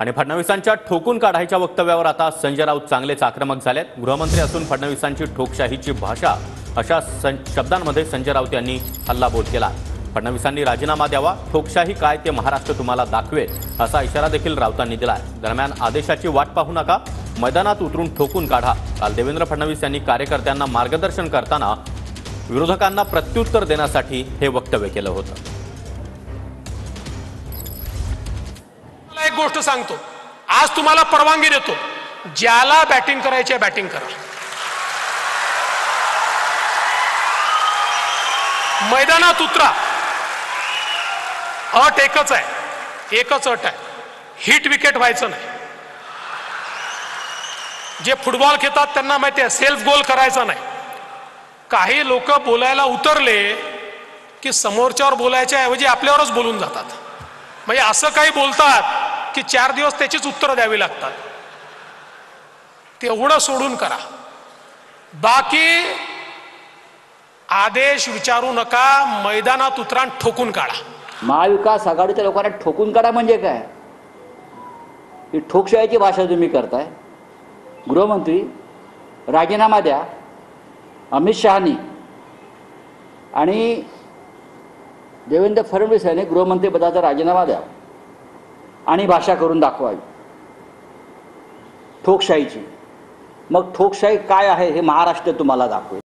आणि फडणवीसांच्या ठोकून काढायच्या वक्तव्यावर आता संजय राऊत चांगलेच आक्रमक झालेत. गृहमंत्री असून फडणवीसांची ठोकशाहीची भाषा अशा सं- शब्दांमध्ये संजय राऊत यांनी हल्लाबोल केला. फडणवीसांनी राजीनामा द्यावा ठोकशाही काय ते महाराष्ट्र तुम्हाला दाखवेल असा इशारा देखील राऊतांनी दिला दरम्यान आदेशाची वाट पाहू नका मैदानात उतरून ठोकून काढा. काल देवेंद्र फडणवीस यांनी कार्यकर्त्यांना मार्गदर्शन करताना विरोधकांना प्रत्युत्तर देण्यासाठी हे वक्तव्य केलं होतं. गोष्ट सांगतो. आज तुम्हाला परवानगी देतो. ज्याला बॅटिंग करायची आहे बॅटिंग करा. मैदानात उतरा. अट एकच आहे. एकच अट आहे. हिट विकेट व्हायचं नाही. जे फुटबॉल खेळतात त्यांना माहिती आहे सेल्फ गोल करायचा नाही. काही लोक बोलायला उतरले की समोरच्यावर बोलायच्या ऐवजी आपल्यावरच बोलून जातात. म्हणजे असं काही बोलतात की चार दिवस त्याचीच उत्तरं द्यावी लागतात. तेवढं सोडून करा. बाकी आदेश विचारू नका मैदानात उतरा ठोकून काढा. महाविकास आघाडीच्या लोकांना ठोकून काढा म्हणजे काय? ही ठोकशाहीची भाषा तुम्ही करताय. गृहमंत्री राजीनामा द्या. अमित शहानी आणि देवेंद्र फडणवीस यांनी गृहमंत्रीपदाचा राजीनामा द्या. आणि भाषा करून दाखवावी. ठोकशाहीची. मग ठोकशाही काय आहे हे महाराष्ट्र तुम्हाला दाखवेल.